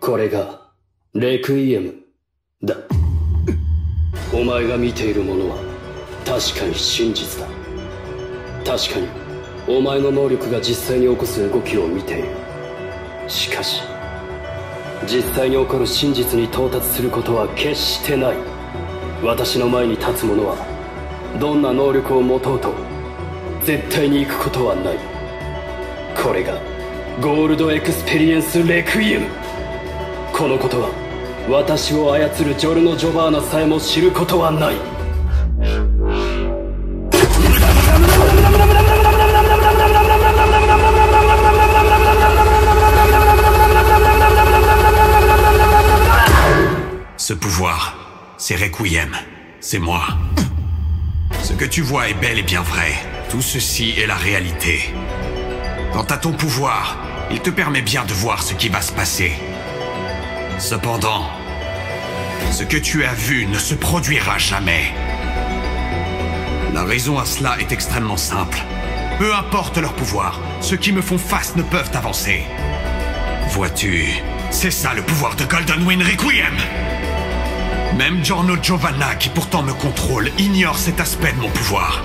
これが、レクイエム、だ。お前が見ているものは、確かに真実だ。確かに、お前の能力が実際に起こす動きを見ている。しかし、実際に起こる真実に到達することは決してない。私の前に立つ者は、どんな能力を持とうと、絶対に行くことはない。これが、ゴールドエクスペリエンスレクイエム。このことは、私を操るジョルノ・ジョバーナさえも知ることはない。Ce pouvoir, c'est Requiem. C'est moi. Ce que tu vois est bel et bien vrai. Tout ceci est la réalité. Quant à ton pouvoir, il te permet bien de voir ce qui va se passer. Cependant, ce que tu as vu ne se produira jamais. La raison à cela est extrêmement simple. Peu importe leur pouvoir, ceux qui me font face ne peuvent avancer. Vois-tu, c'est ça le pouvoir de Golden Wind Requiem Même Giorno Giovanna, qui pourtant me contrôle, ignore cet aspect de mon pouvoir.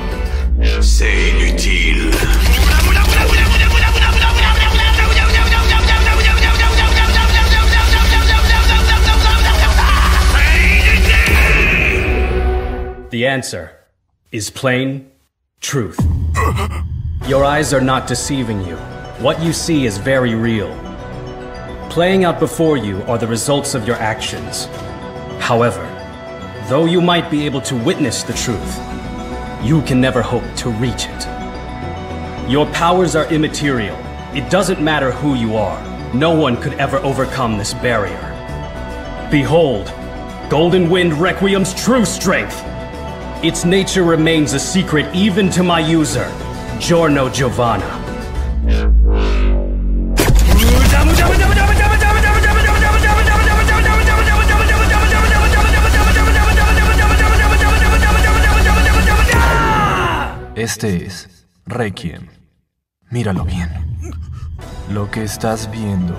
C'est inutile. The answer is plain truth. Your eyes are not deceiving you. What you see is very real. Playing out before you are the results of your actions. However, though you might be able to witness the truth, you can never hope to reach it. Your powers are immaterial. It doesn't matter who you are. No one could ever overcome this barrier. Behold, Golden Wind Requiem's true strength. Its nature remains a secret even to my user, Giorno Giovanna. Este es Requiem. Míralo bien. Lo que estás viendo,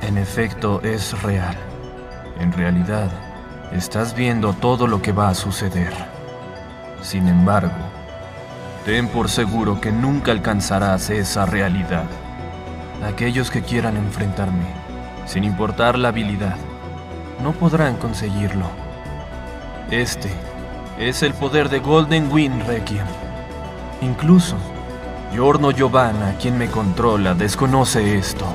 en efecto, es real. En realidad, estás viendo todo lo que va a suceder. Sin embargo, ten por seguro que nunca alcanzarás esa realidad. Aquellos que quieran enfrentarme, sin importar la habilidad, no podrán conseguirlo. Este es el poder de Golden Wind Requiem. Incluso, Giorno Giovanna, quien me controla, desconoce esto.